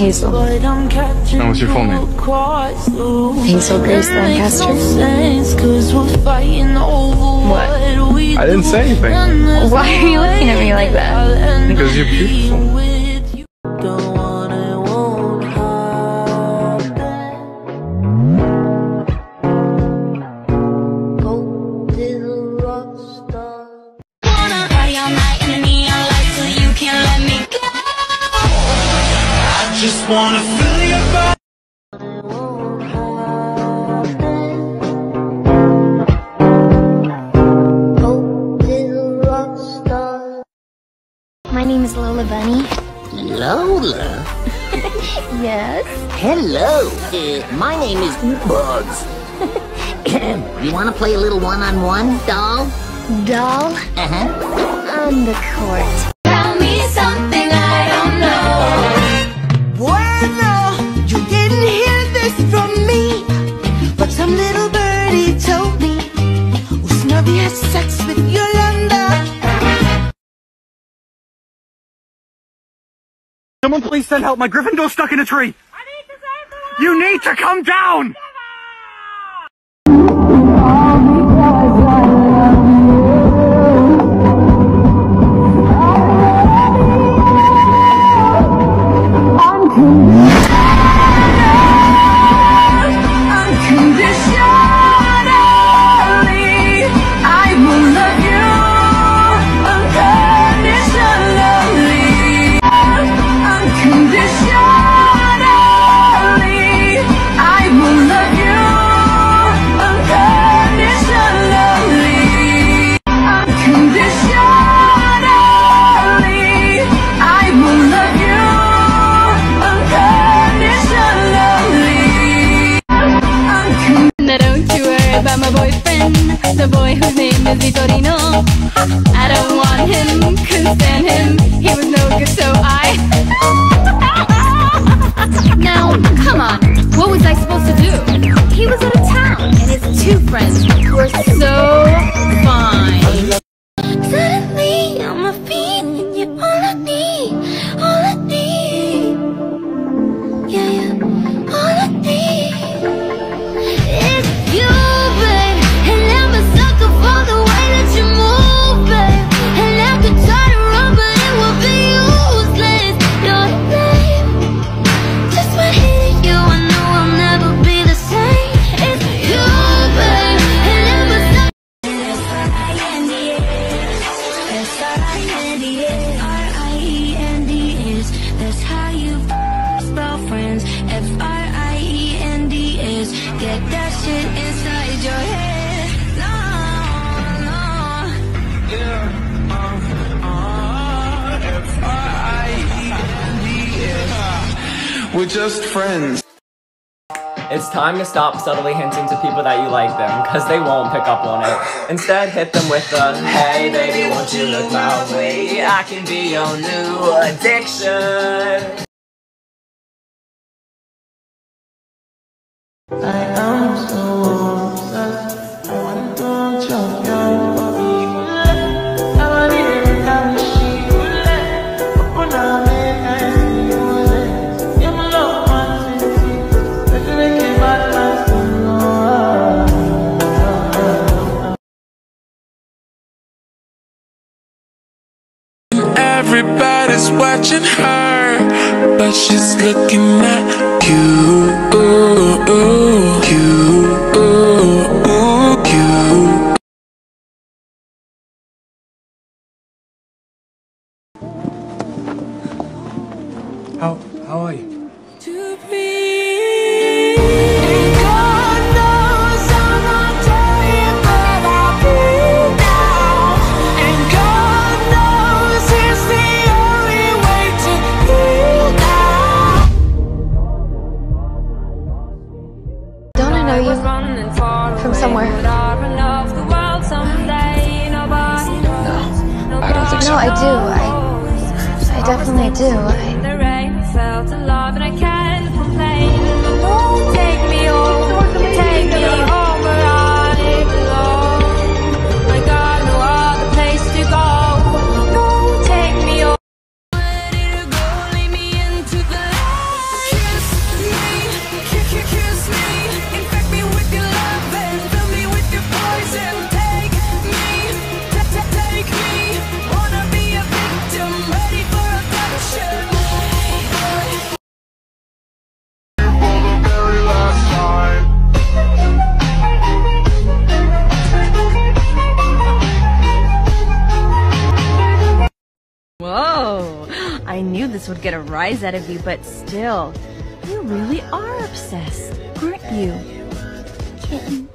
Hazel. And what's your full name? Hazel Grace Lancaster. What? I didn't say anything. Why are you looking at me like that? Because you're beautiful. Just wanna feel your body. My name is Lola Bunny. Lola. Yes. Hello. Uh, my name is Bugs. you want to play a little one-on-one, doll? Doll Uh-huh. on the court. Please send help. My Gryffindor's stuck in a tree. You need to come down! Unconditionally, boy whose name is Vitorino. I don't want him, couldn't stand him, he was no good, so I. now, come on, what was I supposed to do? We're just friends. It's time to stop subtly hinting to people that you like them, cause they won't pick up on it. Instead, hit them with the, hey baby, won't you look my way? I can be your new addiction. Everybody's watching her, but she's looking at you. You. Do. I I definitely do. I Whoa, I knew this would get a rise out of you, but still, you really are obsessed, aren't you? Kitten.